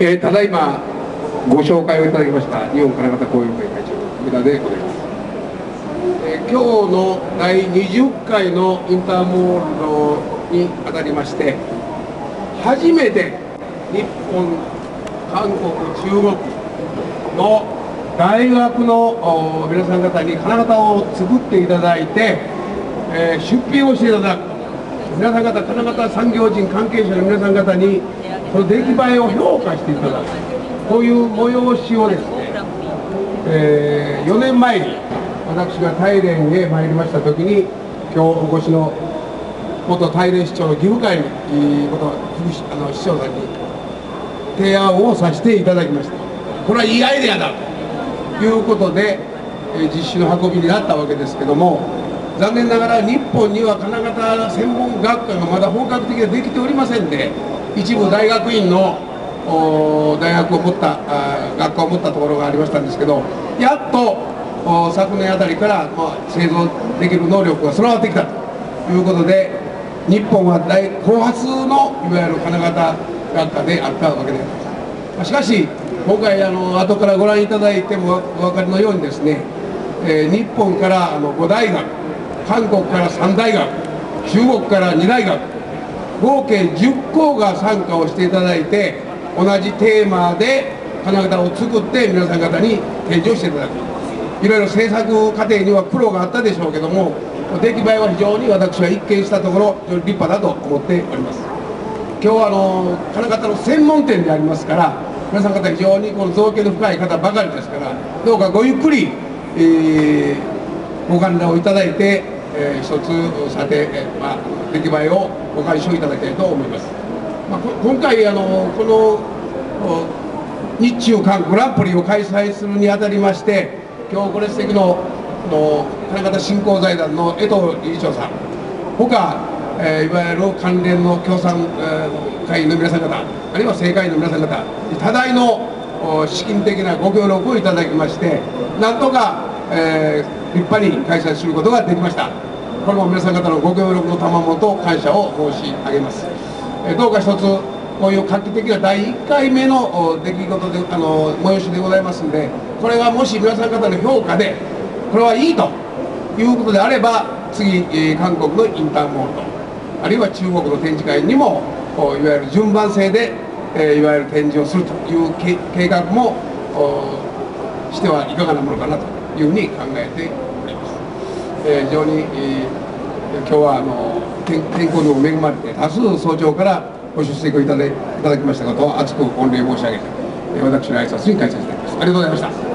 えー、ただいまご紹介をいただきました日本金型交友会会長梅田でございます、えー、今日の第20回のインターモールにあたりまして初めて日本韓国中国の大学の皆さん方に金型を作っていただいて、えー、出品をしていただく。皆さん方金型産業人関係者の皆さん方にその出来栄えを評価していただくこういう催しをです。ね、えー、4年前に私が大連へ参りました時に今日お越しの元大連市長の岐阜会に元あの市長さんに提案をさせていただきましたこれはいいアイデアだということで、えー、実施の運びになったわけですけども残念ながら日本には金型専門学科がまだ本格的にできておりませんで一部大学院の大学を持った学科を持ったところがありましたんですけどやっと昨年あたりから、まあ、製造できる能力が備わってきたということで日本は大後発のいわゆる金型学科であったわけで。ありしかし今回あの後からご覧いただいてもお分かりのようにですね、えー、日本からあの5大学韓国から3大学中国から2大学合計10校が参加をしていただいて同じテーマで金型を作って皆さん方に提示をしていただく。いろいろ制作過程には苦労があったでしょうけども出来栄えは非常に私は一見したところ非常に立派だと思っております。今日はあの金型の専門店でありますから皆さん方非常にこの造形の深い方ばかりですからどうかごゆっくり、えー、ご観覧をいただいて、えー、一つさて、えーまあ、出来栄えをご解消いただきたいと思います、まあ、今回あのこの日中韓グランプリを開催するにあたりまして今日ご列席のの金型振興財団の江藤理事長さん。他、えー、いわゆる関連の共産、えー、会員の皆さん方あるいは政界の皆さん方多大の資金的なご協力をいただきましてなんとか、えー、立派に開催することができました。これも皆さん方のご協力の賜物と感謝を申し上げます、えどうか一つこういう画期的な第1回目の出来事であの催しでございますんでこれがもし皆さん方の評価でこれはいいということであれば次、え韓国のインターモールとあるいは中国の展示会にもいわゆる順番性で、えいわゆる展示をするという計画もしてはいかがなものかなと。いうふうに考えております。え非常に、え今日はあの天天候にも恵まれて多数早朝からご出席をいただいただきましたことを厚く御礼申し上げて私の挨拶に感謝しておりますありがとうございました